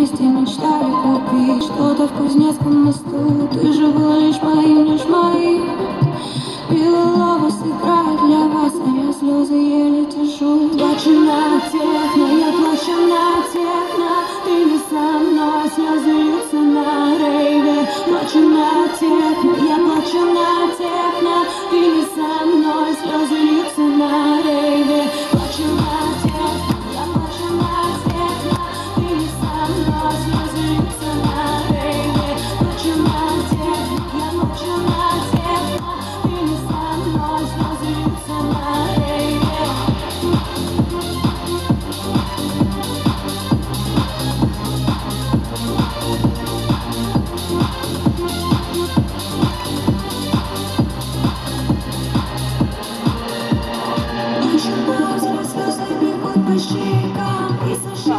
вместе мечтали купить Что-то в Кузнецком мосту. Ты же была лишь моим, лишь моим. Белого сыграет для вас, а я слезы еле тяжу. Плачу на техно, я плачу на техно Ты не со мной, слезы льются на рейве. Плачу на техно, я плачу на техно дощикам і суши.